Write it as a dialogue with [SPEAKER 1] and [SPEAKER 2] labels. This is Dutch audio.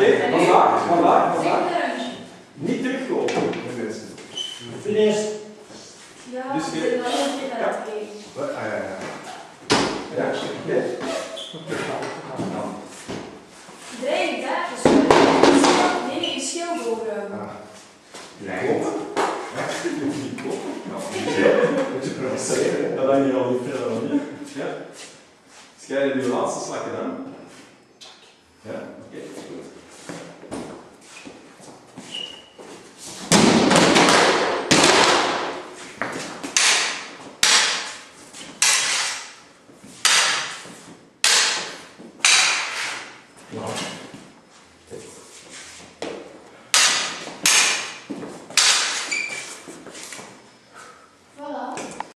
[SPEAKER 1] Oké, vandaag, vandaag, vandaag. Niet teruglopen.
[SPEAKER 2] Vlees.
[SPEAKER 3] Ja, dus je... Ah, ja.
[SPEAKER 4] Ja, ja, ja. Ah.
[SPEAKER 1] Ja, oké.
[SPEAKER 3] Drie dagen, sorry. Dus. nee, schild over.
[SPEAKER 1] Klopt. Dat ben je al niet verder dan Ja. Dus jij hebt nu de laatste slakken dan? Wow.